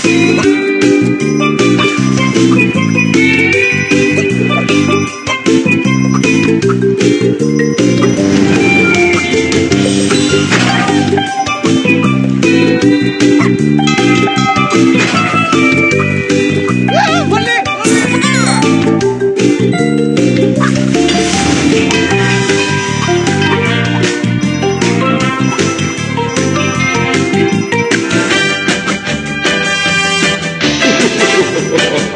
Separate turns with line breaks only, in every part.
Thank you. Música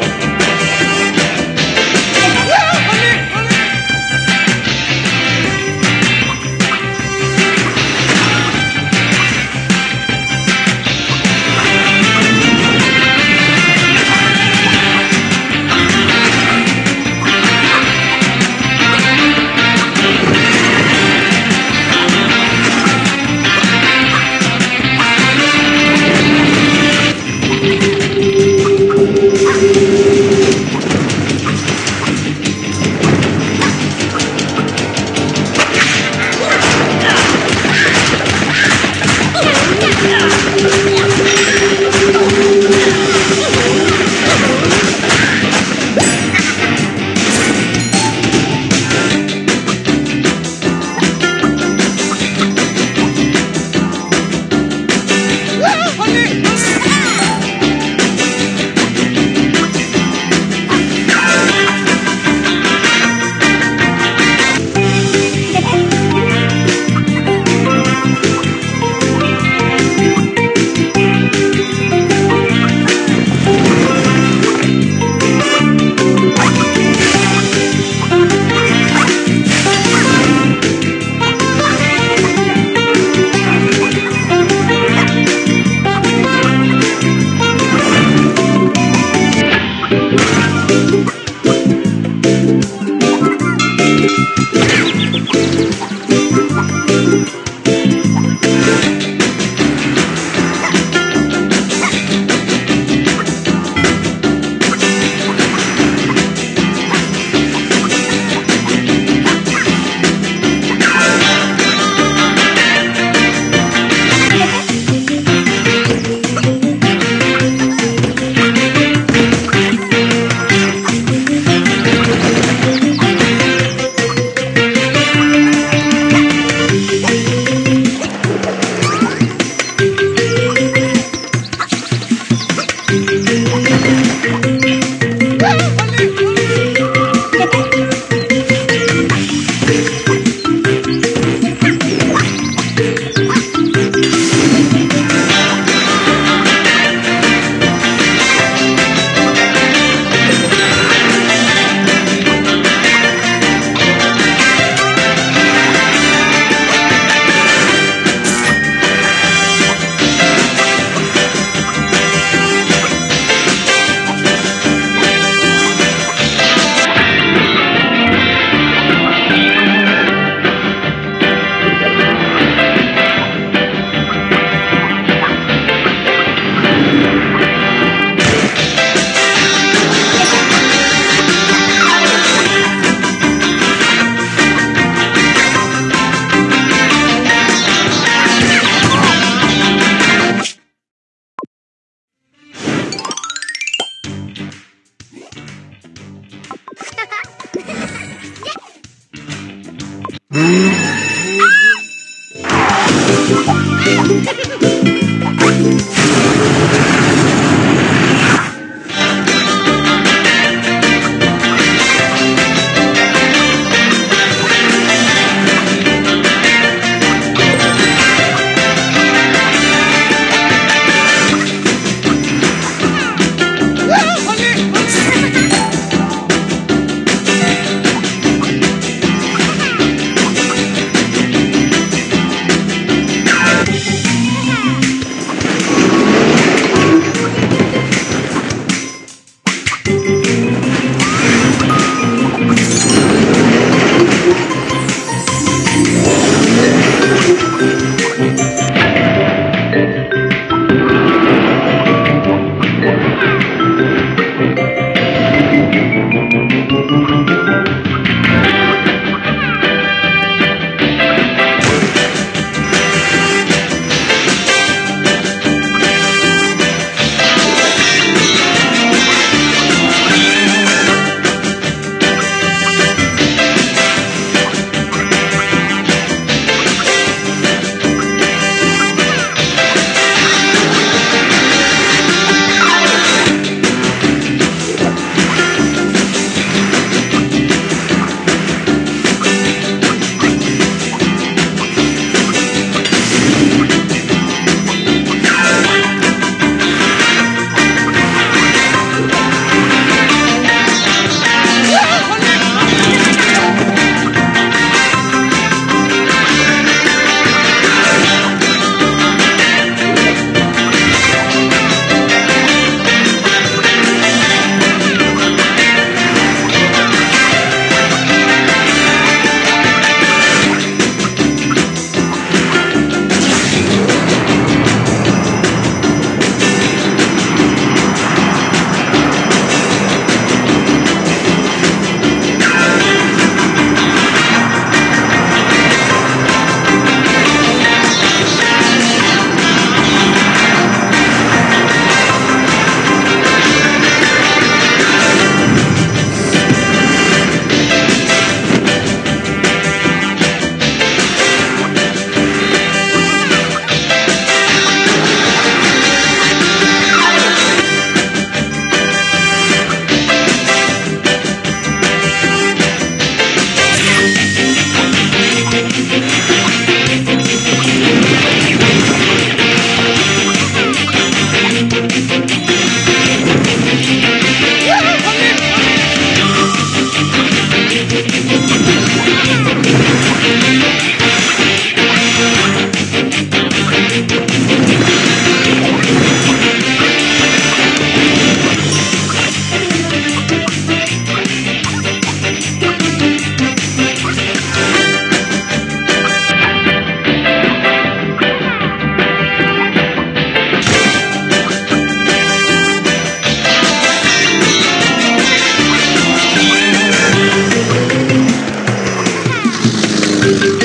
Thank you.
Thank you. Thank you.